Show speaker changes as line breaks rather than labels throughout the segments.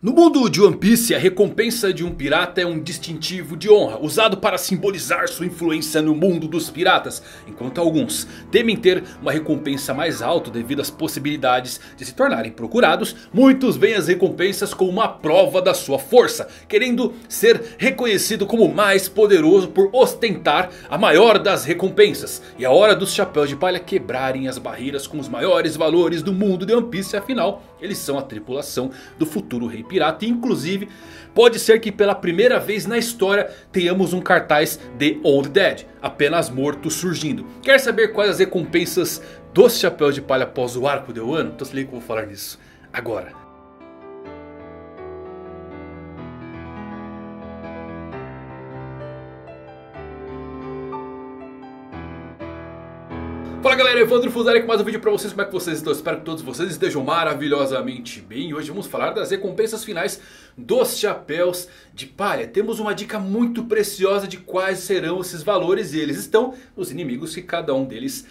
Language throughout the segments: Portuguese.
No mundo de One Piece, a recompensa de um pirata é um distintivo de honra, usado para simbolizar sua influência no mundo dos piratas, enquanto alguns temem ter uma recompensa mais alta devido às possibilidades de se tornarem procurados, muitos veem as recompensas como uma prova da sua força, querendo ser reconhecido como mais poderoso por ostentar a maior das recompensas. E é hora dos chapéus de palha quebrarem as barreiras com os maiores valores do mundo de One Piece, afinal eles são a tripulação do futuro rei pirata. Inclusive, pode ser que pela primeira vez na história tenhamos um cartaz de Old Dead, apenas morto surgindo. Quer saber quais as recompensas dos chapéus de palha após o arco de Wano? Então se liga que eu vou falar disso agora. Evandro Fusari com mais um vídeo pra vocês, como é que vocês estão? Espero que todos vocês estejam maravilhosamente bem Hoje vamos falar das recompensas finais dos chapéus de palha Temos uma dica muito preciosa de quais serão esses valores E eles estão nos inimigos que cada um deles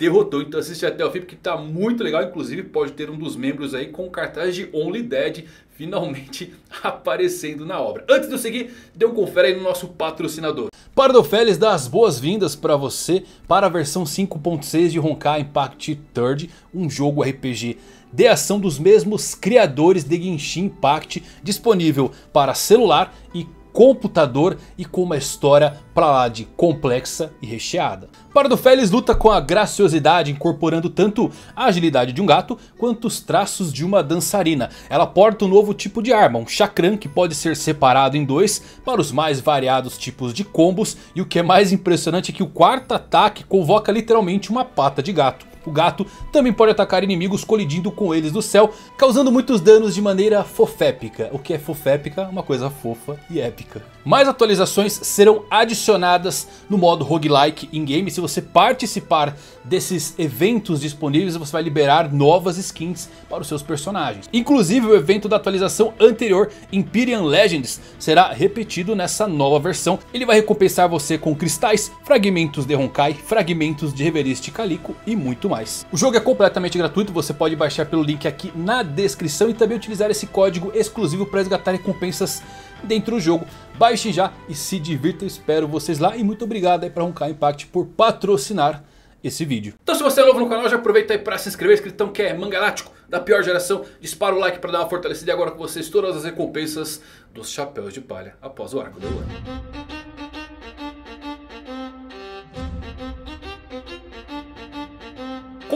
derrotou. Então assiste até o fim porque tá muito legal. Inclusive pode ter um dos membros aí com cartaz de Only Dead finalmente aparecendo na obra. Antes de eu seguir, dê um confere aí no nosso patrocinador. Pardofeles dá as boas-vindas para você para a versão 5.6 de Honkai Impact Third, um jogo RPG de ação dos mesmos criadores de Genshin Impact, disponível para celular e computador e com uma história pra lá de complexa e recheada. Pardofeles luta com a graciosidade incorporando tanto a agilidade de um gato quanto os traços de uma dançarina. Ela porta um novo tipo de arma, um chakram que pode ser separado em dois para os mais variados tipos de combos. E o que é mais impressionante é que o quarto ataque convoca literalmente uma pata de gato. O gato também pode atacar inimigos colidindo com eles do céu, causando muitos danos de maneira fofépica. O que é fofépica? Uma coisa fofa e épica. Mais atualizações serão adicionadas no modo roguelike in-game. Se você participar desses eventos disponíveis, você vai liberar novas skins para os seus personagens. Inclusive o evento da atualização anterior, Empyrean Legends, será repetido nessa nova versão. Ele vai recompensar você com cristais, fragmentos de Honkai, fragmentos de Reveriste Calico e muito mais. O jogo é completamente gratuito, você pode baixar pelo link aqui na descrição e também utilizar esse código exclusivo para resgatar recompensas dentro do jogo. Baixe já e se divirta, espero vocês lá e muito obrigado aí para Honkai Impact por patrocinar esse vídeo. Então se você é novo no canal já aproveita aí para se inscrever, escritão que é Mangalático da pior geração. Dispara o like para dar uma fortalecida e agora com vocês todas as recompensas dos chapéus de palha após o arco do ano.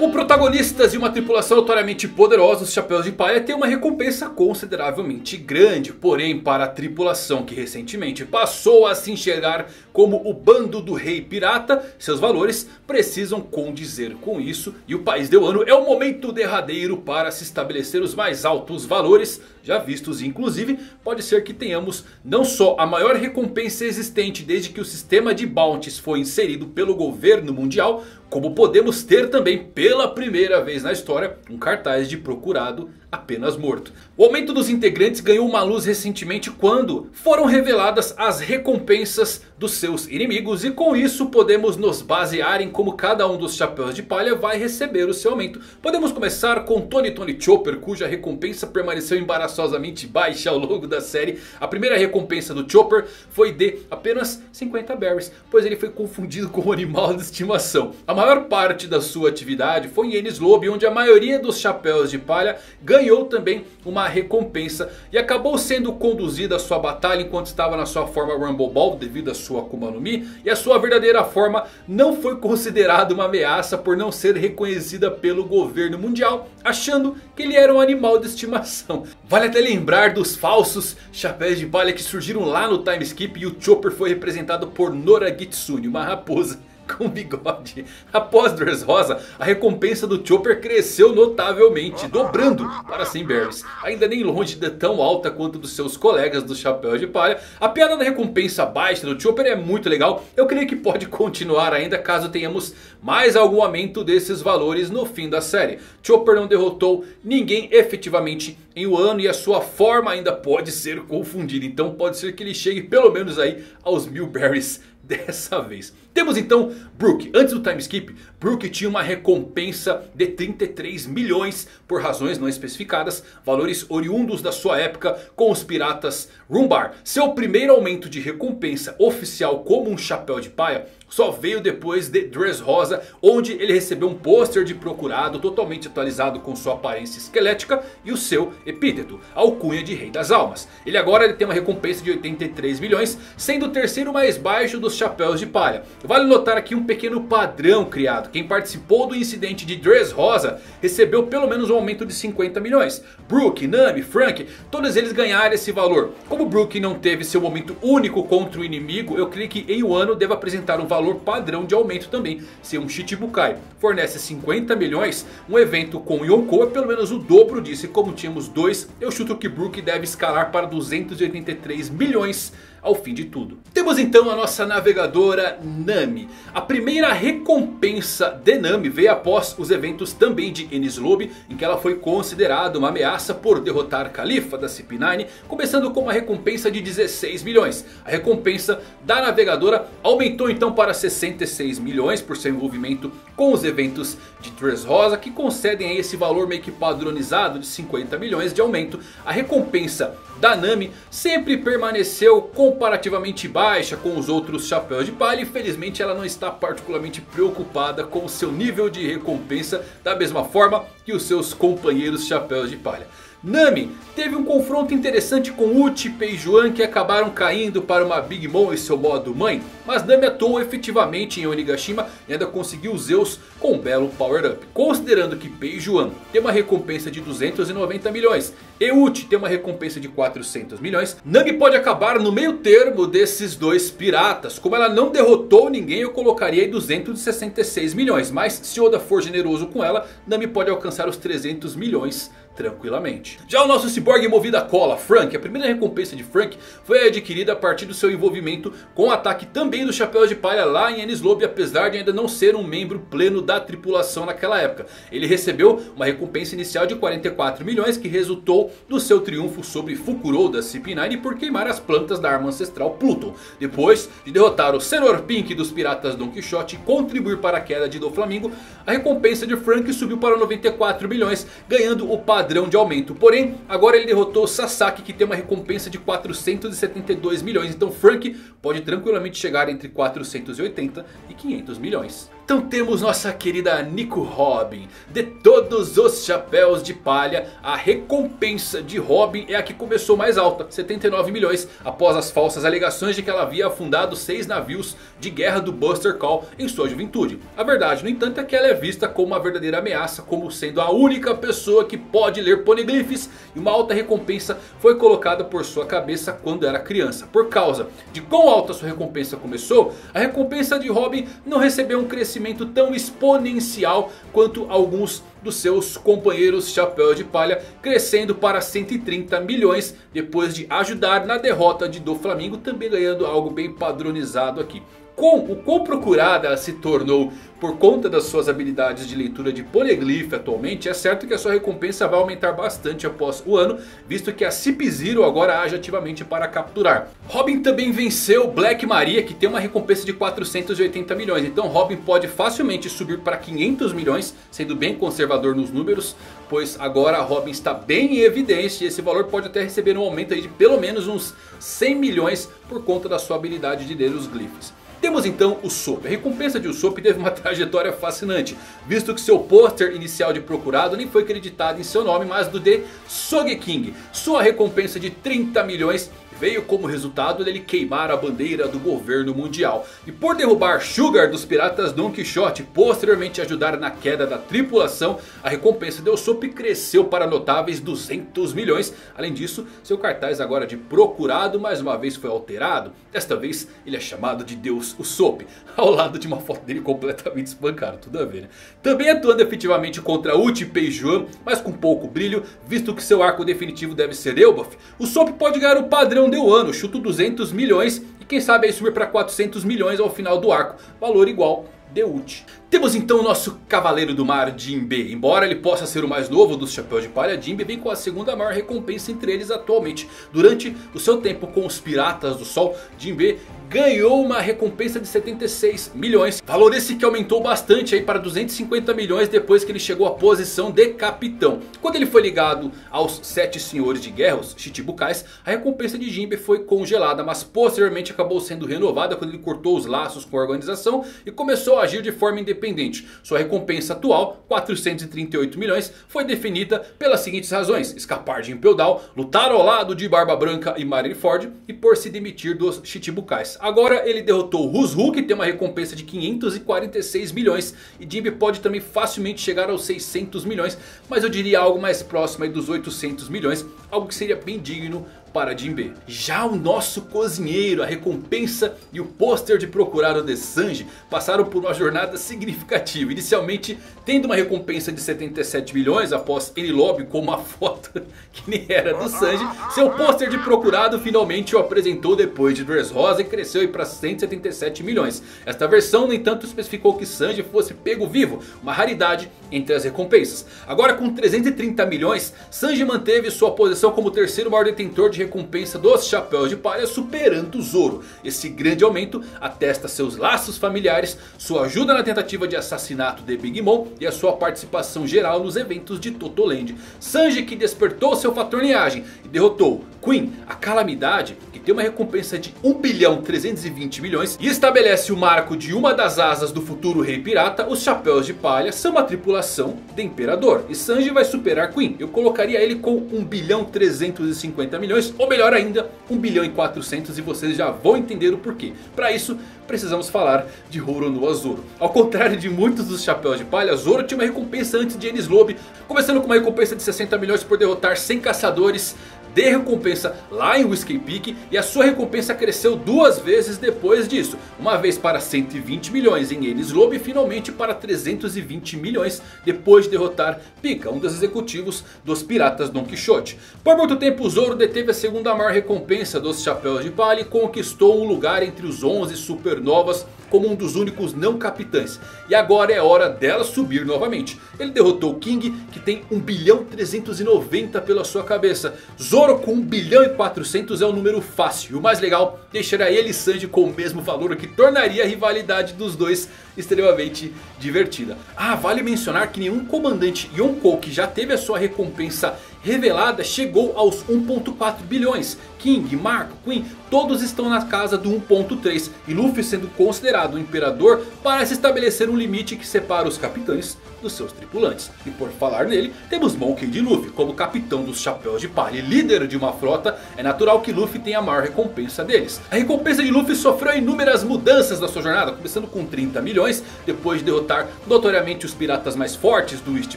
Como protagonistas de uma tripulação notoriamente poderosa, os Chapéus de Palha têm uma recompensa consideravelmente grande. Porém, para a tripulação que recentemente passou a se enxergar como o bando do rei pirata, seus valores precisam condizer com isso. E o país de Wano é o momento derradeiro para se estabelecer os mais altos valores já vistos. Inclusive, pode ser que tenhamos não só a maior recompensa existente desde que o sistema de bounties foi inserido pelo governo mundial, como podemos ter também pela primeira vez na história um cartaz de procurado apenas morto. O aumento dos integrantes ganhou uma luz recentemente quando foram reveladas as recompensas dos seus inimigos. E com isso podemos nos basear em como cada um dos chapéus de palha vai receber o seu aumento. Podemos começar com Tony Tony Chopper cuja recompensa permaneceu embaraçosamente baixa ao longo da série. A primeira recompensa do Chopper foi de apenas 50 berries, pois ele foi confundido com um animal de estimação. A maior parte da sua atividade foi em Enies Lobby onde a maioria dos chapéus de palha ganhou ganhou também uma recompensa e acabou sendo conduzida a sua batalha enquanto estava na sua forma Rumble Ball devido à sua Akuma no Mi. E a sua verdadeira forma não foi considerada uma ameaça por não ser reconhecida pelo governo mundial, achando que ele era um animal de estimação. Vale até lembrar dos falsos chapéus de palha que surgiram lá no time skip e o Chopper foi representado por Nora Gitsune, uma raposa com bigode. Após Dressrosa, a recompensa do Chopper cresceu notavelmente, dobrando para 100 berries. Ainda nem longe de tão alta quanto dos seus colegas do Chapéu de Palha. A piada da recompensa baixa do Chopper é muito legal. Eu creio que pode continuar ainda caso tenhamos mais algum aumento desses valores no fim da série. Chopper não derrotou ninguém efetivamente em um ano e a sua forma ainda pode ser confundida. Então pode ser que ele chegue pelo menos aí aos mil berries dessa vez. Temos então Brook. Antes do time skip, Brook tinha uma recompensa de 33 milhões por razões não especificadas. Valores oriundos da sua época com os piratas Rumbar. Seu primeiro aumento de recompensa oficial como um chapéu de paia só veio depois de Dressrosa, onde ele recebeu um pôster de procurado totalmente atualizado com sua aparência esquelética e o seu epíteto, alcunha de Rei das Almas. Ele agora ele tem uma recompensa de 83 milhões, sendo o terceiro mais baixo dos chapéus de palha. Vale notar aqui um pequeno padrão criado. Quem participou do incidente de Dressrosa recebeu pelo menos um aumento de 50 milhões. Brook, Nami, Frank, todos eles ganharam esse valor. Como Brook não teve seu momento único contra o inimigo, eu creio que em um ano deve apresentar um valor padrão de aumento também. Se um Shichibukai fornece 50 milhões, um evento com Yonkou é pelo menos o dobro disso. E como tínhamos dois, eu chuto que Brook deve escalar para 283 milhões ao fim de tudo. Temos então a nossa navegadora Nami. A primeira recompensa de Nami veio após os eventos também de Enies Lobby. Em que ela foi considerada uma ameaça por derrotar Califa da CP9. Começando com uma recompensa de 16 milhões. A recompensa da navegadora aumentou então para 66 milhões por seu envolvimento com os eventos de Dressrosa. Que concedem esse valor meio que padronizado de 50 milhões de aumento. A recompensa da Nami sempre permaneceu comparativamente baixa com os outros chapéus de palha. E felizmente ela não está particularmente preocupada com o seu nível de recompensa da mesma forma que os seus companheiros chapéus de palha. Nami teve um confronto interessante com Uchi e Peijuan que acabaram caindo para uma Big Mom em seu modo mãe. Mas Nami atuou efetivamente em Onigashima e ainda conseguiu Zeus com um belo power up. Considerando que Peijuan tem uma recompensa de 290 milhões e Uchi tem uma recompensa de 400 milhões. Nami pode acabar no meio termo desses dois piratas. Como ela não derrotou ninguém eu colocaria 266 milhões. Mas se Oda for generoso com ela, Nami pode alcançar os 300 milhões tranquilamente. Já o nosso ciborgue movido a cola, Frank, a primeira recompensa de Frank foi adquirida a partir do seu envolvimento com o ataque também do Chapéu de Palha lá em Lobby, apesar de ainda não ser um membro pleno da tripulação naquela época. Ele recebeu uma recompensa inicial de 44 milhões que resultou do seu triunfo sobre Fukurou da CP9 por queimar as plantas da arma ancestral Pluton. Depois de derrotar o Senhor Pink dos piratas Don Quixote e contribuir para a queda de Doflamingo, a recompensa de Frank subiu para 94 milhões, ganhando o padrão padrão de aumento. Porém, agora ele derrotou Sasaki que tem uma recompensa de 472 milhões. Então Frank pode tranquilamente chegar entre 480 e 500 milhões. Então temos nossa querida Nico Robin. De todos os chapéus de palha, a recompensa de Robin é a que começou mais alta, 79 milhões, após as falsas alegações de que ela havia afundado seis navios de guerra do Buster Call em sua juventude. A verdade, no entanto, é que ela é vista como uma verdadeira ameaça, como sendo a única pessoa que pode ler poneglyphs e uma alta recompensa foi colocada por sua cabeça quando era criança. Por causa de quão alta sua recompensa começou, a recompensa de Robin não recebeu um crescimento crescimento tão exponencial quanto alguns dos seus companheiros chapéu de palha, crescendo para 130 milhões depois de ajudar na derrota de do Flamengo, também ganhando algo bem padronizado aqui com o quão procurada ela se tornou por conta das suas habilidades de leitura de poliglifo atualmente, é certo que a sua recompensa vai aumentar bastante após o ano, visto que a Cip Zero agora age ativamente para capturar. Robin também venceu Black Maria, que tem uma recompensa de 480 milhões, então Robin pode facilmente subir para 500 milhões, sendo bem conservador nos números, pois agora Robin está bem em evidência e esse valor pode até receber um aumento de pelo menos uns 100 milhões por conta da sua habilidade de ler os glifos. Temos então o Soap. A recompensa de Usopp teve uma trajetória fascinante. Visto que seu pôster inicial de procurado nem foi acreditado em seu nome. Mas do de Sogeking. Sua recompensa de 30 milhões veio como resultado dele queimar a bandeira do governo mundial. E por derrubar Sugar dos piratas Don Quixote posteriormente ajudar na queda da tripulação, a recompensa de Usopp cresceu para notáveis 200 milhões. Além disso, seu cartaz agora de procurado mais uma vez foi alterado. Desta vez ele é chamado de Deus Usopp, ao lado de uma foto dele completamente espancado, tudo a ver né? Também atuando efetivamente contra Uchi Peijuan, mas com pouco brilho, visto que seu arco definitivo deve ser Elbaf. Usopp pode ganhar o padrão deu ano, chuto 200 milhões e quem sabe aí subir para 400 milhões ao final do arco. Valor igual Deut. Temos então o nosso Cavaleiro do Mar, Jinbe. Embora ele possa ser o mais novo dos Chapéus de Palha, Jinbe vem com a segunda maior recompensa entre eles atualmente. Durante o seu tempo com os Piratas do Sol, Jinbe ganhou uma recompensa de 76 milhões. Valor esse que aumentou bastante aí para 250 milhões depois que ele chegou à posição de capitão. Quando ele foi ligado aos sete senhores de guerra, os Chichibukais, a recompensa de Jinbe foi congelada. Mas posteriormente acabou sendo renovada quando ele cortou os laços com a organização e começou a agir de forma independente. Sua recompensa atual, 438 milhões, foi definida pelas seguintes razões. Escapar de Impel Down, lutar ao lado de Barba Branca e Marineford e por se demitir dos Chichibukais. Agora ele derrotou Rusru que tem uma recompensa de 546 milhões. E Jimbe pode também facilmente chegar aos 600 milhões. Mas eu diria algo mais próximo dos 800 milhões. Algo que seria bem digno para Jinbe. Já o nosso cozinheiro, a recompensa e o pôster de procurado de Sanji passaram por uma jornada significativa. Inicialmente tendo uma recompensa de 77 milhões após ele lobby com uma foto que nem era do Sanji. Seu pôster de procurado finalmente o apresentou depois de Dressrosa e cresceu para 177 milhões. Esta versão no entanto especificou que Sanji fosse pego vivo, uma raridade entre as recompensas. Agora com 330 milhões, Sanji manteve sua posição como o terceiro maior detentor de recompensa dos Chapéus de Palha superando o Zoro. Esse grande aumento atesta seus laços familiares, sua ajuda na tentativa de assassinato de Big Mom e a sua participação geral nos eventos de Totoland. Sanji que despertou seu fator linhagem e derrotou Queen, a calamidade que tem uma recompensa de 1 bilhão 320 milhões e estabelece o marco de uma das asas do futuro rei pirata, os Chapéus de Palha são uma tripulação de Imperador. E Sanji vai superar Queen, eu colocaria ele com 1 bilhão 350 milhões ou melhor ainda, 1 bilhão e 400 e vocês já vão entender o porquê. Para isso, precisamos falar de Roronoa Zoro. Ao contrário de muitos dos Chapéus de Palha, Zoro tinha uma recompensa antes de Enies Lobby. Começando com uma recompensa de 60 milhões por derrotar 100 caçadores de recompensa lá em Whiskey Peak. E a sua recompensa cresceu duas vezes depois disso. Uma vez para 120 milhões em Enies Lobby e finalmente para 320 milhões depois de derrotar Pika, um dos executivos dos piratas Don Quixote. Por muito tempo o Zoro deteve a segunda maior recompensa dos Chapéus de Palha e conquistou um lugar entre os 11 supernovas como um dos únicos não capitães. E agora é hora dela subir novamente. Ele derrotou o King que tem 1 bilhão 390 pela sua cabeça. Zoro com 1 bilhão e 400 é um número fácil. E o mais legal, deixará ele e Sanji com o mesmo valor. O que tornaria a rivalidade dos dois extremamente divertida. Ah, vale mencionar que nenhum comandante Yonkou que já teve a sua recompensa revelada chegou aos 1.4 bilhões. King, Marco, Queen, todos estão na casa do 1.3 e Luffy sendo considerado o imperador parece estabelecer um limite que separa os capitães dos seus tripulantes. E por falar nele, temos Monkey D. Luffy como capitão dos Chapéus de Palha e líder de uma frota. É natural que Luffy tenha a maior recompensa deles. A recompensa de Luffy sofreu inúmeras mudanças na sua jornada, começando com 30 milhões, depois de derrotar notoriamente os piratas mais fortes do East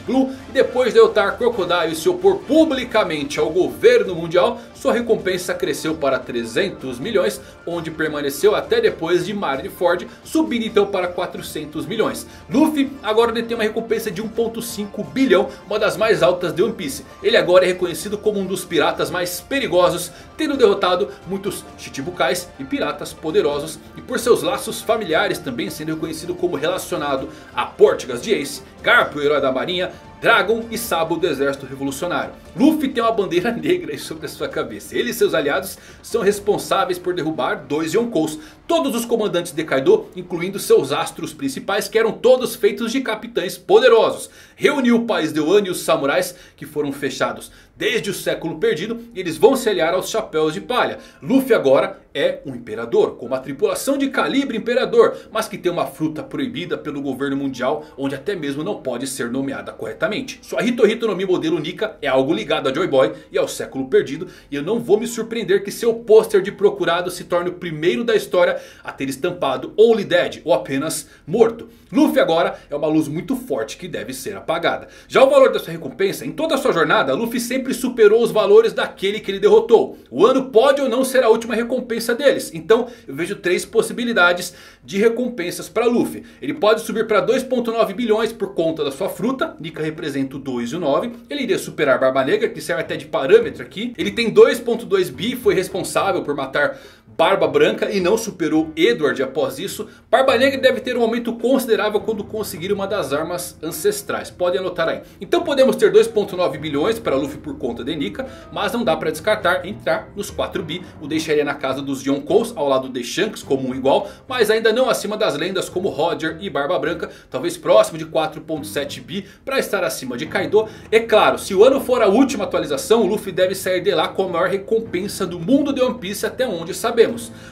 Blue, e depois de derrotar Crocodile e se opor publicamente ao governo mundial, sua recompensa cresceu para 300 milhões, onde permaneceu até depois de Marineford, subindo então para 400 milhões. Luffy agora detém uma recompensa de 1.5 bilhão, uma das mais altas de One Piece. Ele agora é reconhecido como um dos piratas mais perigosos, tendo derrotado muitos Chichibukais e piratas poderosos. E por seus laços familiares também sendo reconhecido como relacionado a Portugas de Ace, Garp, o herói da marinha, Dragon e Sabo do exército revolucionário. Luffy tem uma bandeira negra sobre a sua cabeça. Ele e seus aliados são responsáveis por derrubar dois Yonkous. Todos os comandantes de Kaido, incluindo seus astros principais, que eram todos feitos de capitães poderosos. Reuniu o país de Wano e os samurais que foram fechados desde o século perdido. E eles vão se aliar aos chapéus de palha. Luffy agora é um imperador, com uma tripulação de calibre imperador. Mas que tem uma fruta proibida pelo governo mundial, onde até mesmo não pode ser nomeada corretamente. Sua Hito Hito no Mi modelo Nika é algo ligado a Joy Boy e ao século perdido. E eu não vou me surpreender que seu pôster de procurado se torne o primeiro da história a ter estampado Only Dead ou apenas morto. Luffy agora é uma luz muito forte que deve ser apagada. Já o valor da sua recompensa, em toda a sua jornada, Luffy sempre superou os valores daquele que ele derrotou. O ano pode ou não ser a última recompensa deles. Então eu vejo três possibilidades de recompensas para Luffy. Ele pode subir para 2.9 bilhões por conta da sua fruta. Nika representa o 2 o 9. Ele iria superar Barba Negra, que serve até de parâmetro aqui. Ele tem 2.2 bi, foi responsável por matar Barba Branca e não superou Edward após isso. Barba Negra deve ter um aumento considerável quando conseguir uma das armas ancestrais. Podem anotar aí. Então podemos ter 2.9 bilhões para Luffy por conta de Nika. Mas não dá para descartar entrar nos 4 bi. O deixaria na casa dos Yonkous ao lado de Shanks como um igual. Mas ainda não acima das lendas como Roger e Barba Branca. Talvez próximo de 4.7 bi para estar acima de Kaido. É claro, se o ano for a última atualização, o Luffy deve sair de lá com a maior recompensa do mundo de One Piece até onde sabemos.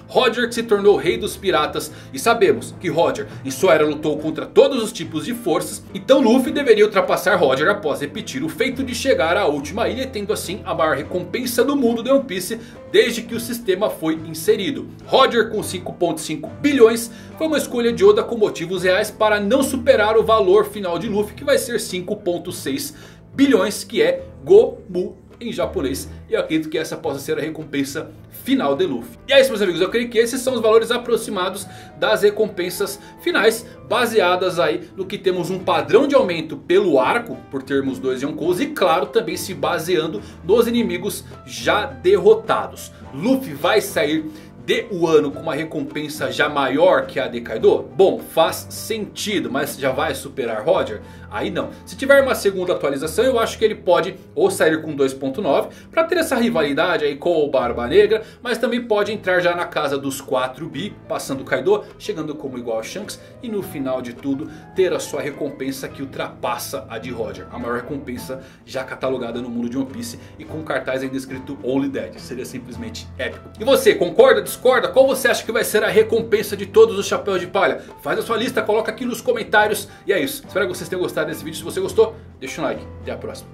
Roger que se tornou rei dos piratas e sabemos que Roger em sua era lutou contra todos os tipos de forças. Então Luffy deveria ultrapassar Roger após repetir o feito de chegar à última ilha tendo assim a maior recompensa do mundo de One Piece desde que o sistema foi inserido. Roger com 5.5 bilhões foi uma escolha de Oda com motivos reais para não superar o valor final de Luffy que vai ser 5.6 bilhões que é Gomu em japonês. E eu acredito que essa possa ser a recompensa final de Luffy. E é isso meus amigos, eu creio que esses são os valores aproximados das recompensas finais. Baseadas aí no que temos um padrão de aumento pelo arco, por termos dois Yonkous. E claro, também se baseando nos inimigos já derrotados. Luffy vai sair de Wano com uma recompensa já maior que a de Kaido? Bom, faz sentido, mas já vai superar Roger? Aí não. Se tiver uma segunda atualização eu acho que ele pode ou sair com 2.9 para ter essa rivalidade aí com o Barba Negra. Mas também pode entrar já na casa dos 4 bi, passando o Kaido, chegando como igual a Shanks. E no final de tudo ter a sua recompensa que ultrapassa a de Roger. A maior recompensa já catalogada no mundo de One Piece e com cartaz ainda escrito Only Dead. Seria simplesmente épico. E você, concorda, discorda? Qual você acha que vai ser a recompensa de todos os chapéus de palha? Faz a sua lista, coloca aqui nos comentários. E é isso. Espero que vocês tenham gostado desse vídeo. Se você gostou, deixa um like. Até a próxima.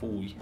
Fui.